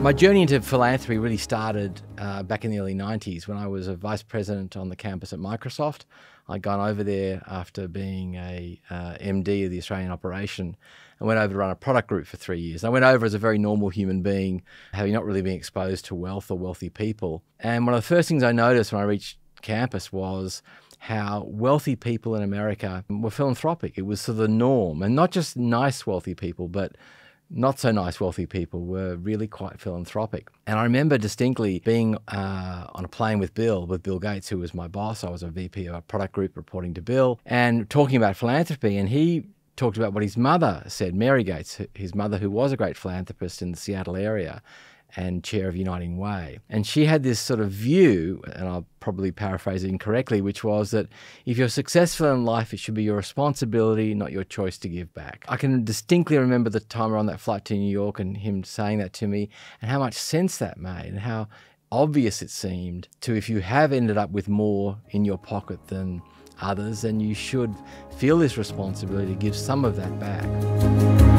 My journey into philanthropy really started uh, back in the early 90s when I was a vice president on the campus at Microsoft. I'd gone over there after being a uh, MD of the Australian operation and went over to run a product group for three years. I went over as a very normal human being, having not really been exposed to wealth or wealthy people. And one of the first things I noticed when I reached campus was how wealthy people in America were philanthropic. It was sort of the norm, and not just nice wealthy people, but not so nice wealthy people were really quite philanthropic. And I remember distinctly being uh, on a plane with Bill, with Bill Gates, who was my boss. I was a VP of a product group reporting to Bill and talking about philanthropy. And he talked about what his mother said, Mary Gates, his mother, who was a great philanthropist in the Seattle area and chair of United Way. And she had this sort of view, and I'll probably paraphrase it incorrectly, which was that if you're successful in life, it should be your responsibility, not your choice to give back. I can distinctly remember the time on that flight to New York and him saying that to me and how much sense that made and how obvious it seemed to if you have ended up with more in your pocket than others, then you should feel this responsibility to give some of that back.